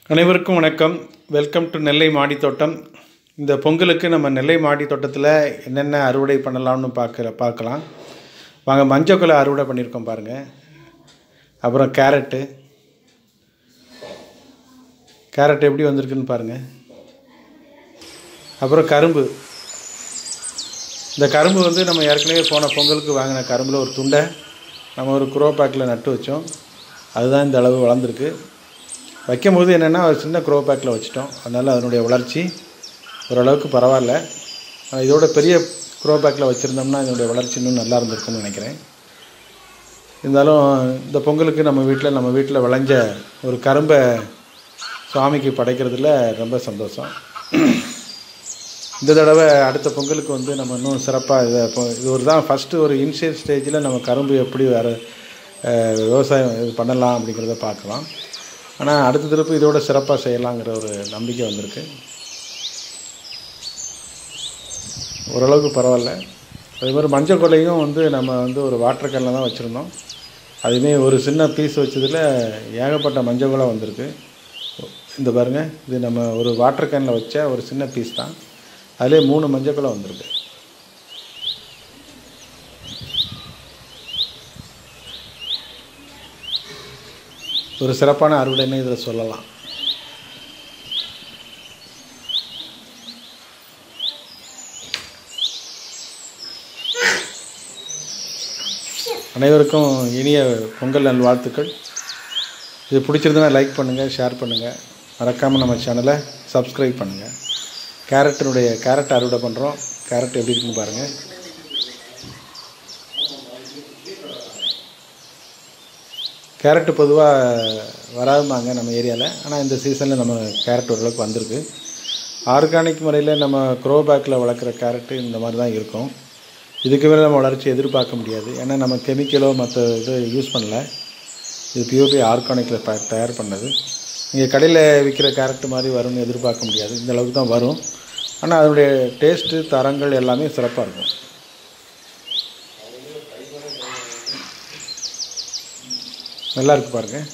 அனைவருக்கும் வணக்கம். Welcome to நெல்லை மாடி தோட்டம். இந்த பொங்கலுக்கு நம்ம நெல்லை மாடி தோட்டத்தில் என்னென்ன அறுவடை பண்ணலாம்னு பார்க்குற பார்க்கலாம். வாங்க மஞ்சள் அறுவடை பண்ணியிருக்கோம் பாருங்கள் அப்புறம் கேரட்டு. கேரட் எப்படி வந்திருக்குன்னு பாருங்கள் அப்புறம் கரும்பு. இந்த கரும்பு வந்து நம்ம ஏற்கனவே போன பொங்கலுக்கு வாங்கின கரும்பில் ஒரு துண்டை நம்ம ஒரு குரோ பேக்கில் நட்டு வச்சோம். அதுதான் இந்த அளவு வளர்ந்துருக்கு. வைக்கும்போது என்னென்னா ஒரு சின்ன க்ரோ பேக்கில் வச்சுட்டோம். அதனால் அதனுடைய வளர்ச்சி ஓரளவுக்கு பரவாயில்ல. ஆனால் இதோட பெரிய க்ரோ பேக்கில் வச்சுருந்தோம்னா இதனுடைய வளர்ச்சி இன்னும் நல்லா இருந்திருக்கும்னு நினைக்கிறேன். இருந்தாலும் இந்த பொங்கலுக்கு நம்ம வீட்டில் நம்ம வீட்டில் விளைஞ்ச ஒரு கரும்பை சுவாமிக்கு படைக்கிறதுல ரொம்ப சந்தோஷம். இந்த தடவை அடுத்த பொங்கலுக்கு வந்து நம்ம இன்னும் சிறப்பாக இதை இப்போ இது ஒரு தான் ஃபஸ்ட்டு ஒரு இனிஷியல் ஸ்டேஜில் நம்ம கரும்பு எப்படி வேறு விவசாயம் இது பண்ணலாம் அப்படிங்கிறத பார்க்கலாம். ஆனால் அடுத்த திருப்பு இதோட சிறப்பாக செய்யலாங்கிற ஒரு நம்பிக்கை வந்திருக்கு. ஓரளவுக்கு பரவாயில்ல. அதே மாதிரி மஞ்சள் கொலையும் வந்து நம்ம வந்து ஒரு வாட்டர் கேனில் தான் வச்சுருந்தோம். அதுவுமே ஒரு சின்ன பீஸ் வச்சதில் ஏகப்பட்ட மஞ்சள் கொலை வந்திருக்கு. இந்த பாருங்கள் இது நம்ம ஒரு வாட்டர் கேனில் வச்ச ஒரு சின்ன பீஸ் தான். அதிலே மூணு மஞ்சள் கொலை வந்திருக்கு. ஒரு சிறப்பான அறுவடைன்னு இதில் சொல்லலாம். அனைவருக்கும் இனிய பொங்கல் நல்வாழ்த்துக்கள் இது பிடிச்சிருந்தனா லைக் பண்ணுங்கள் ஷேர் பண்ணுங்கள் மறக்காமல் நம்ம சேனலை சப்ஸ்கிரைப் பண்ணுங்கள் கேரட்டினுடைய கேரட் அறுவடை பண்ணுறோம் கேரட் எப்படி இருக்குன்னு பாருங்கள் கேரட்டு பொதுவாக வராதுமாங்க நம்ம ஏரியாவில் ஆனால் இந்த சீசனில் நம்ம கேரட் ஓரளவுக்கு வந்திருக்கு. ஆர்கானிக் முறையில் நம்ம க்ரோ பேக்கில் வளர்க்குற கேரட்டு இந்த மாதிரி தான் இருக்கும். இதுக்கு மேலே நம்ம வளர்ச்சி எதிர்பார்க்க முடியாது. ஏன்னா நம்ம கெமிக்கலோ மற்ற இது யூஸ் பண்ணல. இது பியூர்லி ஆர்கானிக்கில் தயார் பண்ணது. இங்கே கடையில் விற்கிற கேரட்டு மாதிரி வரும்னு எதிர்பார்க்க முடியாது. இந்த அளவுக்கு தான் வரும். ஆனால் அதனுடைய டேஸ்ட்டு தரங்கள் எல்லாமே சிறப்பாக இருக்கும். நல்லா இருக்கு பாருங்கள்